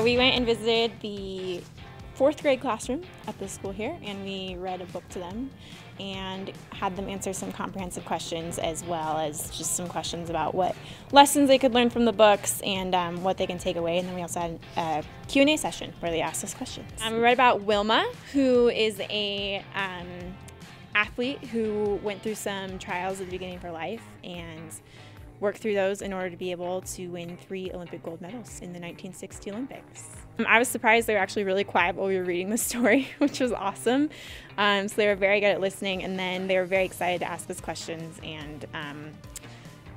So we went and visited the fourth grade classroom at the school here and we read a book to them and had them answer some comprehensive questions as well as just some questions about what lessons they could learn from the books and um, what they can take away. And then we also had a q&a session where they asked us questions. Um, we read about wilma who is a um, athlete who went through some trials at the beginning of her life and worked through those in order to be able to win three Olympic gold medals in the 1960 Olympics. Um, I was surprised they were actually really quiet while we were reading the story, which was awesome. Um, so they were very good at listening, and then they were very excited to ask us questions and um,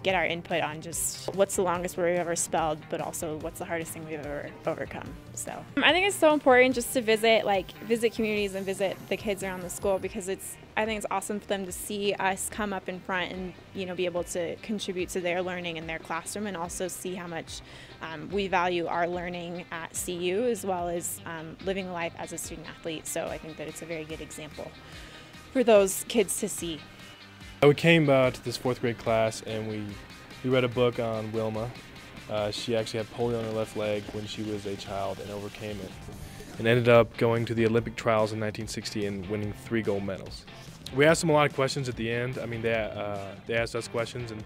get our input on just what's the longest word we've ever spelled, but also what's the hardest thing we've ever overcome. So I think it's so important just to visit, like visit communities and visit the kids around the school because it's I think it's awesome for them to see us come up in front and you know be able to contribute to their learning in their classroom and also see how much um, we value our learning at CU as well as um, living life as a student athlete. So I think that it's a very good example for those kids to see. We came uh, to this fourth grade class and we, we read a book on Wilma. Uh, she actually had polio on her left leg when she was a child and overcame it and ended up going to the Olympic trials in 1960 and winning three gold medals. We asked them a lot of questions at the end. I mean, they, uh, they asked us questions, and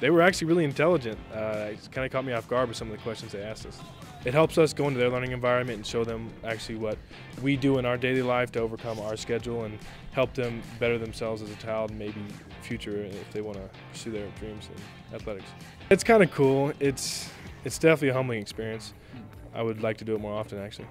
they were actually really intelligent. Uh, it kind of caught me off guard with some of the questions they asked us. It helps us go into their learning environment and show them actually what we do in our daily life to overcome our schedule and help them better themselves as a child, maybe future if they want to pursue their dreams in athletics. It's kind of cool. It's it's definitely a humbling experience. I would like to do it more often, actually.